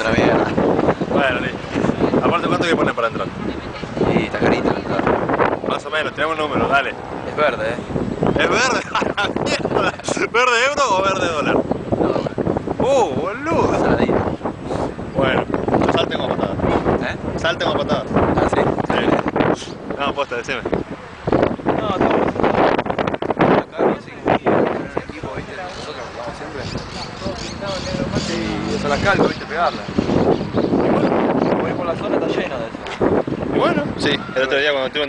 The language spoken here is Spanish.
otra mierda. Bueno, listo. Aparte, ¿cuánto hay que poner para entrar? Y está carita la entrada. Más o menos, tenemos un número, dale. Es verde, ¿eh? ¿Es verde? ¿Verde euro o verde dólar? No, ¡Uh, boludo! Bueno, salten o patadas. ¿Eh? Salten o patadas. Ah, sí. Sí. No, posta, decime. No, estamos acá, que ese equipo, viste, nosotros jugamos siempre. Sí, eso las calco, viste, pegarla. Voy por la zona, está lleno de eso. Y bueno, sí, el otro día cuando estuve en tu